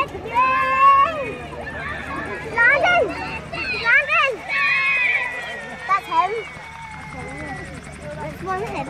Landon! him. That's him. That's one him.